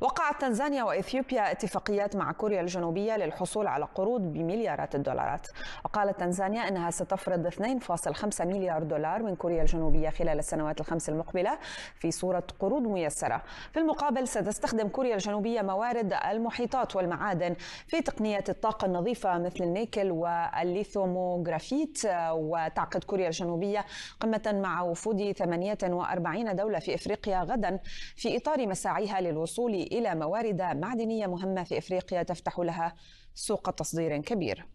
وقعت تنزانيا وإثيوبيا اتفاقيات مع كوريا الجنوبية للحصول على قروض بمليارات الدولارات. وقالت تنزانيا إنها ستقترض 2.5 مليار دولار من كوريا الجنوبية خلال السنوات الخمس المقبلة في صورة قروض ميسرة. في المقابل ستستخدم كوريا الجنوبية موارد المحيطات والمعادن في تقنية الطاقة النظيفة مثل النيكل والليثيوم والغرافيت. وتعقد كوريا الجنوبية قمة مع وفود 48 دولة في إفريقيا غدا في إطار مساعيها للوصول إلى موارد معدنية مهمة في إفريقيا تفتح لها سوق تصدير كبير.